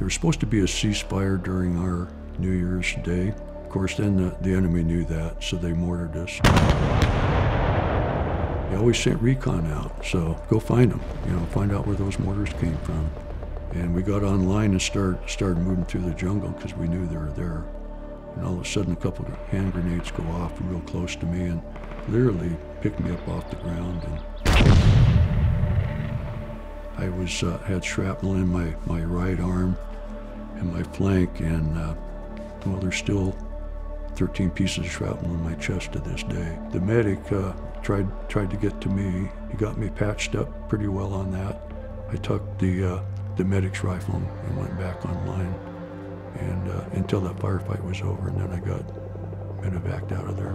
There was supposed to be a ceasefire during our New Year's Day. Of course, then the, the enemy knew that, so they mortared us. They always sent recon out, so go find them. You know, find out where those mortars came from. And we got online and start, started moving through the jungle because we knew they were there. And all of a sudden, a couple of hand grenades go off real close to me and literally pick me up off the ground. And I was uh, had shrapnel in my, my right arm flank, and uh, well, there's still 13 pieces of shrapnel in my chest to this day. The medic uh, tried tried to get to me. He got me patched up pretty well on that. I tucked the uh, the medic's rifle and went back online, and uh, until that firefight was over, and then I got medevaced out of there.